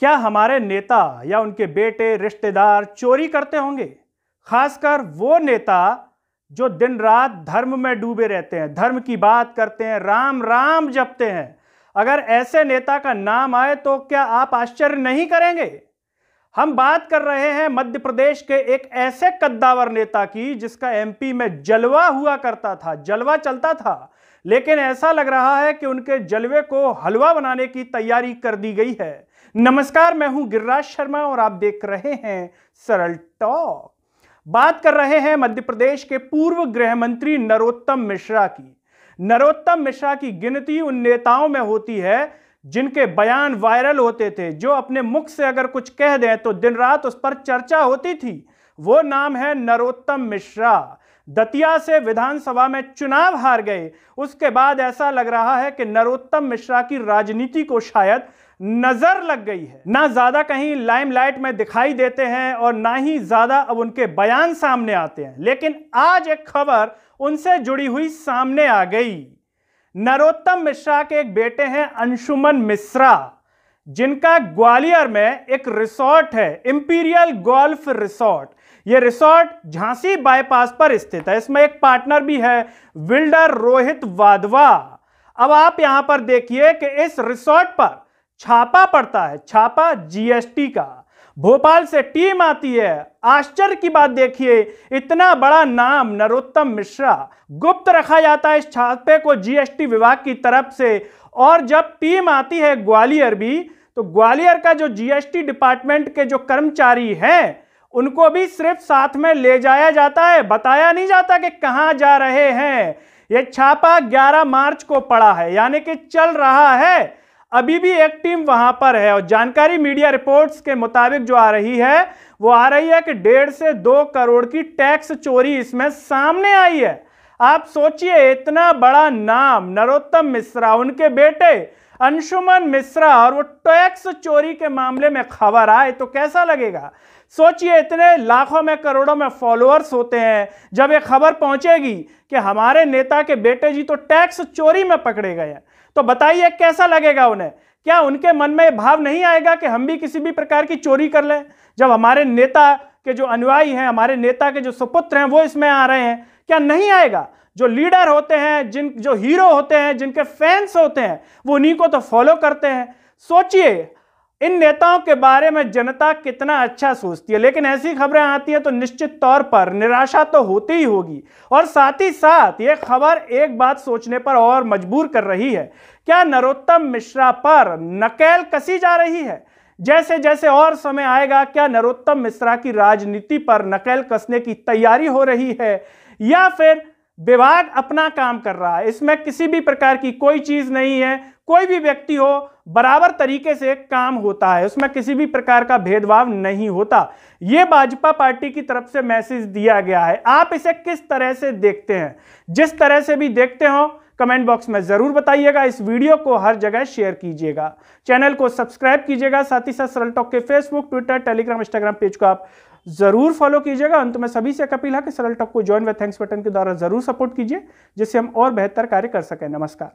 क्या हमारे नेता या उनके बेटे, रिश्तेदार चोरी करते होंगे? खासकर वो नेता जो दिन रात धर्म में डूबे रहते हैं, धर्म की बात करते हैं, राम राम जपते हैं। अगर ऐसे नेता का नाम आए तो क्या आप आश्चर्य नहीं करेंगे? हम बात कर रहे हैं मध्य प्रदेश के एक ऐसे कद्दावर नेता की जिसका एमपी में जलवा हुआ करता था, जलवा चलता था। लेकिन ऐसा लग रहा है कि उनके जलवे को हलवा बनाने की तैयारी कर दी गई है। नमस्कार, मैं हूँ गिरिराज शर्मा और आप देख रहे हैं सरल टॉक। बात कर रहे हैं मध्य प्रदेश के पूर्व गृह मंत्री नरोत्तम मिश्रा की। नरोत्तम मिश्रा की गिनती उन नेताओं में होती है जिनके बयान वायरल होते थे, जो अपने मुख से अगर कुछ कह दें तो दिन रात उस पर चर्चा होती थी। वो नाम है नरोत्तम मिश्रा। दतिया से विधानसभा में चुनाव हार गए। उसके बाद ऐसा लग रहा है कि नरोत्तम मिश्रा की राजनीति को शायद नज़र लग गई है। ना ज़्यादा कहीं लाइमलाइट में दिखाई देते हैं और ना ही ज़्यादा अब उनके बयान सामने आते हैं। लेकिन आज एक खबर उनसे जुड़ी हुई सामने आ गई। नरोत्तम मिश्रा के एक बेटे हैं अंशुमन मिश्रा, जिनका ग्वालियर में एक रिसोर्ट है, इंपीरियल गोल्फ रिसोर्ट। ये रिसोर्ट झांसी बाईपास पर स्थित है। इसमें एक पार्टनर भी है, विल्डर रोहित वाधवा। अब आप यहाँ पर देखिए कि इस रिसोर्ट पर छापा पड़ता है, छापा जीएसटी का। भोपाल से टीम आती है। आश्चर्य की बात देखिए, इतना बड़ा नाम नरोत्तम मिश्रा। गुप्त रखा जाता है इस छापे को जीएसटी विभाग की तरफ़ से। और जब टीम आती है ग्वालियर भी तो ग्वालियर का जो जीएसटी डिपार्टमेंट के जो कर्मचारी हैं उनको भी सिर्फ़ साथ में ले जाया जाता है। बताया नहीं जाता कि कहाँ जा रहे हैं। ये छापा 11 मार्च को पड़ा है, यानी कि चल रहा है। अभी भी एक टीम वहाँ पर है और जानकारी मीडिया रिपोर्ट्स के मुताबिक जो आ रही है, वो आ रही है कि डेढ़ से दो करोड़ की टैक्स चोरी इसमें सामने आई है। आप सोचिए, इतना बड़ा नाम नरोत्तम मिश्रा, उनके बेटे अंशुमन मिश्रा और वो टैक्स चोरी के मामले में खबर आए तो कैसा लगेगा? सोचिए, इतने लाखों में, करोड़ों में फॉलोअर्स होते हैं, जब ये खबर पहुंचेगी कि हमारे नेता के बेटे जी तो टैक्स चोरी में पकड़े गए हैं। तो बताइए, कैसा लगेगा उन्हें? क्या उनके मन में भाव नहीं आएगा कि हम भी किसी भी प्रकार की चोरी कर लें? जब हमारे नेता के जो अनुयायी हैं, हमारे नेता के जो सुपुत्र हैं, वो इसमें आ रहे हैं, क्या नहीं आएगा? जो लीडर होते हैं, जिन, जो हीरो होते हैं, जिनके फैंस होते हैं, वो उन्हीं को तो फॉलो करते हैं। सोचिए, इन नेताओं के बारे में जनता कितना अच्छा सोचती है, लेकिन ऐसी खबरें आती है तो निश्चित तौर पर निराशा तो होती ही होगी। और साथ ही साथ ये खबर एक बात सोचने पर और मजबूर कर रही है, क्या नरोत्तम मिश्रा पर नकेल कसी जा रही है? जैसे जैसे और समय आएगा, क्या नरोत्तम मिश्रा की राजनीति पर नकेल कसने की तैयारी हो रही है, या फिर विभाग अपना काम कर रहा है। इसमें किसी भी प्रकार की कोई चीज़ नहीं है। कोई भी व्यक्ति हो, बराबर तरीके से काम होता है। उसमें किसी भी प्रकार का भेदभाव नहीं होता। यह भाजपा पार्टी की तरफ़ से मैसेज दिया गया है। आप इसे किस तरह से देखते हैं? जिस तरह से भी देखते हो, कमेंट बॉक्स में ज़रूर बताइएगा। इस वीडियो को हर जगह शेयर कीजिएगा। चैनल को सब्सक्राइब कीजिएगा। साथ ही साथ सरल टॉक के Facebook Twitter Telegram Instagram page को आप ज़रूर फॉलो कीजिएगा। अंत में सभी से कपिल है कि सरल टॉप को ज्वाइन व थैंक्स बटन के द्वारा ज़रूर सपोर्ट कीजिए, जिससे हम और बेहतर कार्य कर सकें। नमस्कार।